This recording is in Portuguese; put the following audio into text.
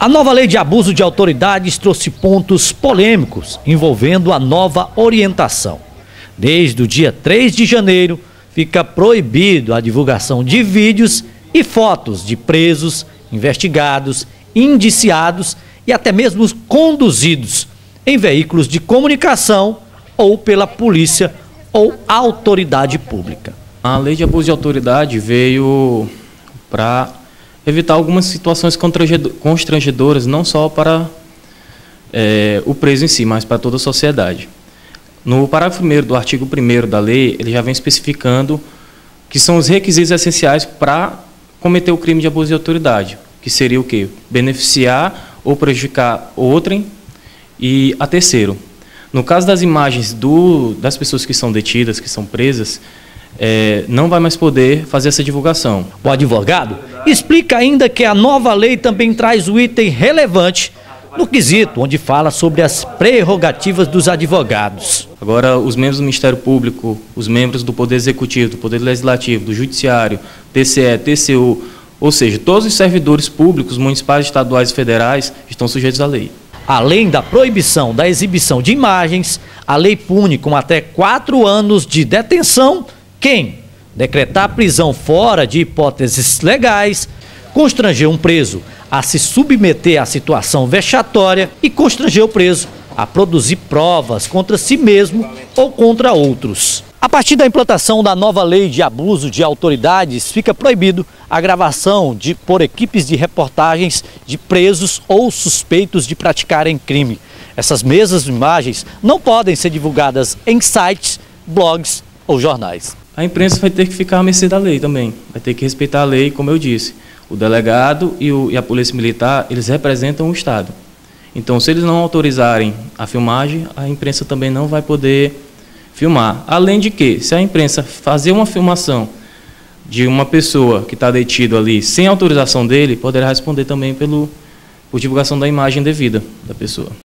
A nova lei de abuso de autoridades trouxe pontos polêmicos envolvendo a nova orientação. Desde o dia 3 de janeiro, fica proibido a divulgação de vídeos e fotos de presos, investigados, indiciados e até mesmo conduzidos em veículos de comunicação ou pela polícia ou autoridade pública. A lei de abuso de autoridade veio para evitar algumas situações constrangedoras, não só para é, o preso em si, mas para toda a sociedade. No parágrafo 1 do artigo 1 da lei, ele já vem especificando que são os requisitos essenciais para cometer o crime de abuso de autoridade, que seria o quê? Beneficiar ou prejudicar outrem e a terceiro. No caso das imagens do, das pessoas que são detidas, que são presas, é, não vai mais poder fazer essa divulgação. O advogado explica ainda que a nova lei também traz o item relevante no quesito onde fala sobre as prerrogativas dos advogados. Agora, os membros do Ministério Público, os membros do Poder Executivo, do Poder Legislativo, do Judiciário, TCE, TCU, ou seja, todos os servidores públicos, municipais, estaduais e federais, estão sujeitos à lei. Além da proibição da exibição de imagens, a lei pune com até quatro anos de detenção quem decretar prisão fora de hipóteses legais, constranger um preso a se submeter à situação vexatória e constranger o preso a produzir provas contra si mesmo ou contra outros. A partir da implantação da nova lei de abuso de autoridades, fica proibido a gravação de, por equipes de reportagens de presos ou suspeitos de praticarem crime. Essas mesmas imagens não podem ser divulgadas em sites, blogs ou jornais. A imprensa vai ter que ficar à mercê da lei também, vai ter que respeitar a lei, como eu disse. O delegado e, o, e a polícia militar, eles representam o Estado. Então, se eles não autorizarem a filmagem, a imprensa também não vai poder filmar. Além de que, se a imprensa fazer uma filmação de uma pessoa que está detido ali sem autorização dele, poderá responder também pelo, por divulgação da imagem devida da pessoa.